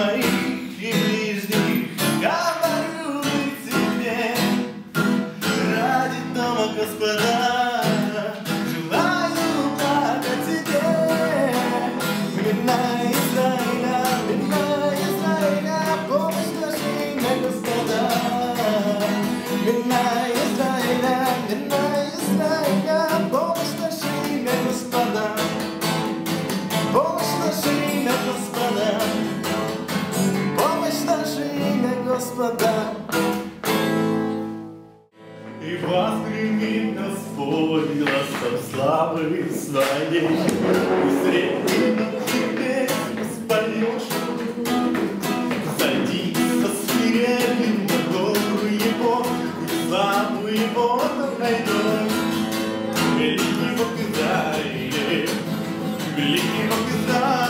моих и ближних Говорю и тебе Ради дома Господа Желаю так тебе. Бледная Израиля, бледная Израиля Помощь нашей на Господа. Бледная Израиля, бледная Израиля Помощь нашей на Господа. Помощь нашей красота. И возгремит Господь голосом славы своей, И среди ночи песню споешь. Садись со свирепым на гору его, И славу его там найдешь. Великий Бог Израиль, Великий Бог Израиль,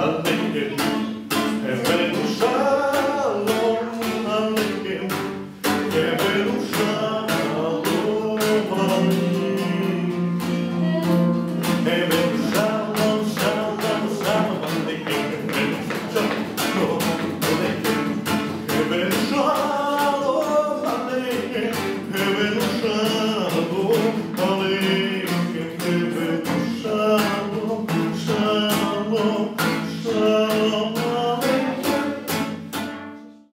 I'll it.